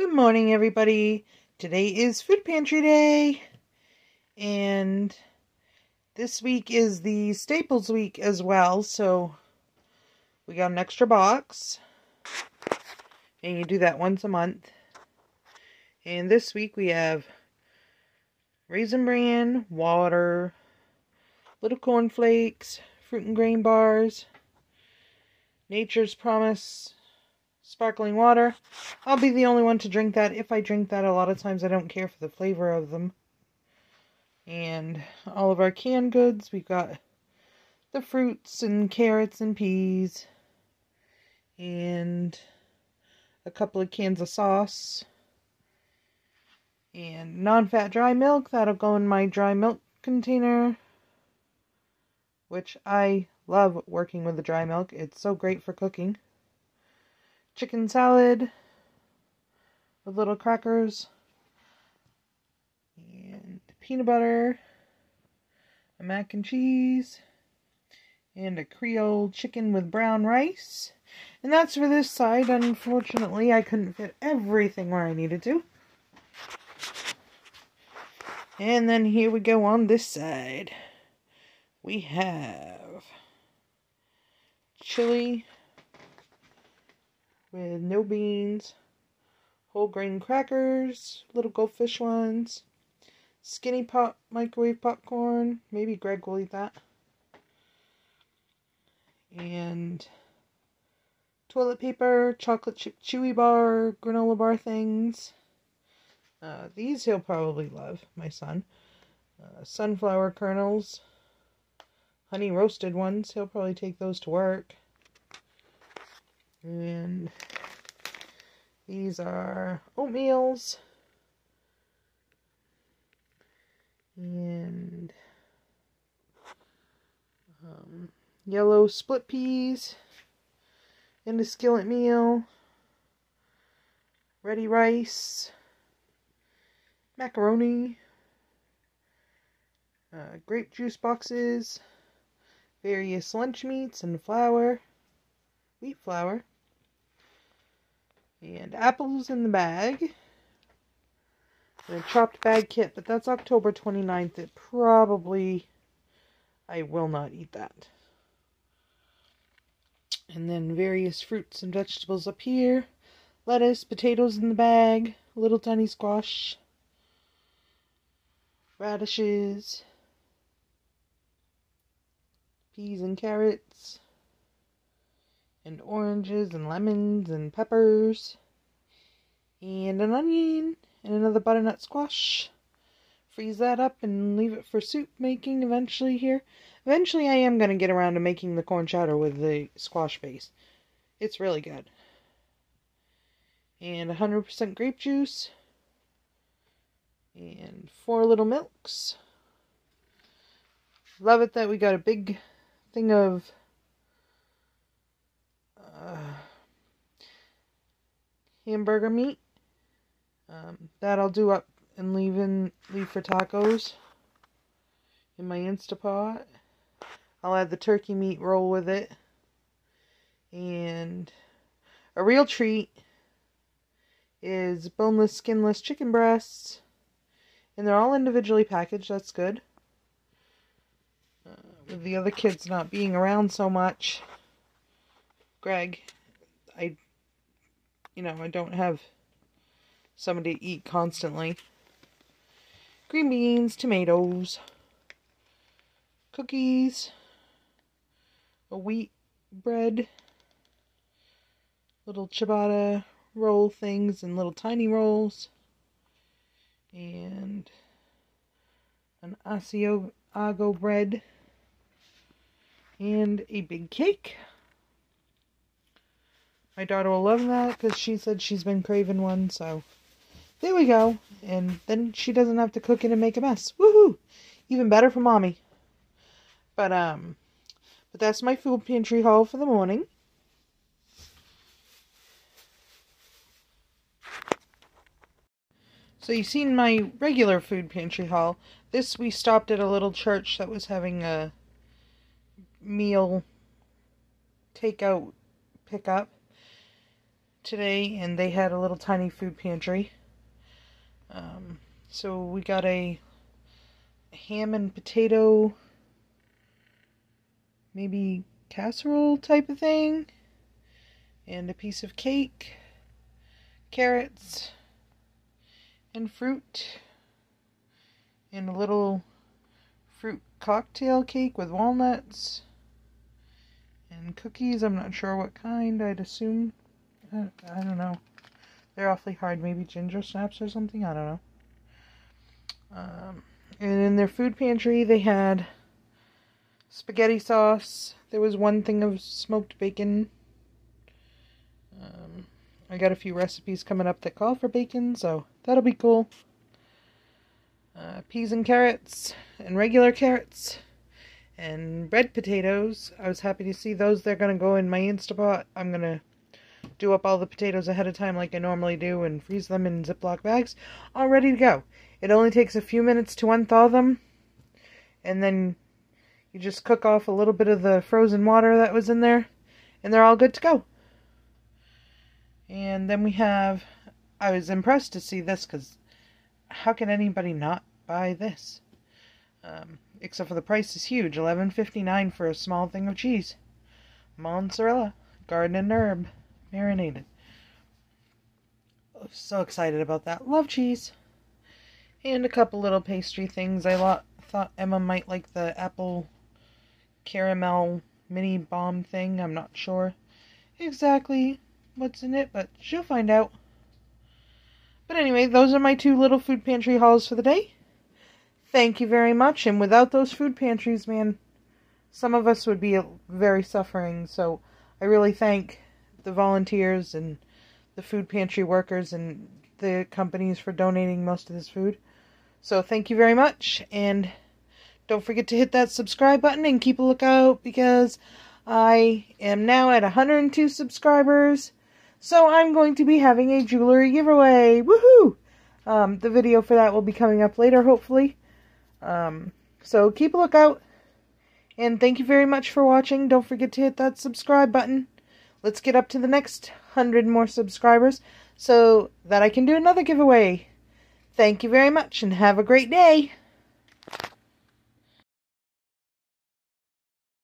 Good morning, everybody. Today is Food Pantry Day, and this week is the Staples week as well, so we got an extra box, and you do that once a month. And this week we have Raisin Bran, water, little corn flakes, fruit and grain bars, Nature's Promise sparkling water. I'll be the only one to drink that. If I drink that, a lot of times I don't care for the flavor of them. And all of our canned goods, we've got the fruits and carrots and peas. And a couple of cans of sauce. And non-fat dry milk, that'll go in my dry milk container. Which I love working with the dry milk. It's so great for cooking chicken salad with little crackers and peanut butter, a mac and cheese, and a Creole chicken with brown rice. And that's for this side. Unfortunately, I couldn't fit everything where I needed to. And then here we go on this side. We have chili with no beans, whole grain crackers, little goldfish ones, skinny pop microwave popcorn. Maybe Greg will eat that. And toilet paper, chocolate chip chewy bar, granola bar things. Uh, these he'll probably love, my son. Uh, sunflower kernels, honey roasted ones. He'll probably take those to work. And these are oatmeals. And um, yellow split peas. And a skillet meal. Ready rice. Macaroni. Uh, grape juice boxes. Various lunch meats and flour. Wheat flour. And apples in the bag. A chopped bag kit, but that's October 29th. It probably, I will not eat that. And then various fruits and vegetables up here. Lettuce, potatoes in the bag, little tiny squash, radishes, peas and carrots, and oranges and lemons and peppers and an onion and another butternut squash. Freeze that up and leave it for soup making eventually here. Eventually I am going to get around to making the corn chowder with the squash base. It's really good. And 100% grape juice. And four little milks. Love it that we got a big thing of uh, hamburger meat. Um, that I'll do up and leave in leave for tacos in my Instapot. I'll add the turkey meat roll with it. And a real treat is boneless, skinless chicken breasts. And they're all individually packaged. That's good. Uh, with the other kids not being around so much. Greg, I, you know, I don't have somebody to eat constantly. Green beans, tomatoes, cookies, a wheat bread, little ciabatta roll things and little tiny rolls, and an Asiago bread, and a big cake. My daughter will love that because she said she's been craving one, so there we go. And then she doesn't have to cook it and make a mess. Woohoo! Even better for mommy. But um but that's my food pantry haul for the morning. So you've seen my regular food pantry haul. This we stopped at a little church that was having a meal takeout pickup today, and they had a little tiny food pantry. Um, so we got a ham and potato, maybe casserole type of thing, and a piece of cake, carrots, and fruit, and a little fruit cocktail cake with walnuts and cookies. I'm not sure what kind. I'd assume. I, don't know. They're awfully hard. Maybe ginger snaps or something. I don't know. Um, and in their food pantry, they had spaghetti sauce. There was one thing of smoked bacon. Um, I got a few recipes coming up that call for bacon, so that'll be cool. Uh, peas and carrots, and regular carrots, and red potatoes. I was happy to see those. They're going to go in my Instapot. I'm going to do up all the potatoes ahead of time like I normally do and freeze them in Ziploc bags, all ready to go. It only takes a few minutes to unthaw them, and then you just cook off a little bit of the frozen water that was in there, and they're all good to go. And then we have, I was impressed to see this because how can anybody not buy this? Um, except for the price is huge, eleven fifty nine for a small thing of cheese. Mozzarella, garden and herb, marinated. So excited about that. Love cheese. And a couple little pastry things. I thought Emma might like the apple caramel mini bomb thing. I'm not sure exactly what's in it, but she'll find out. But anyway, those are my two little food pantry hauls for the day. Thank you very much. And without those food pantries, man, some of us would be very suffering. So I really thank the volunteers and the food pantry workers and the companies for donating most of this food. So thank you very much, and don't forget to hit that subscribe button and keep a lookout because I am now at 102 subscribers. So I'm going to be having a jewelry giveaway. Woohoo! Um, the video for that will be coming up later, hopefully. Um, so keep a lookout. And thank you very much for watching. Don't forget to hit that subscribe button. Let's get up to the next 100 more subscribers so that I can do another giveaway. Thank you very much and have a great day.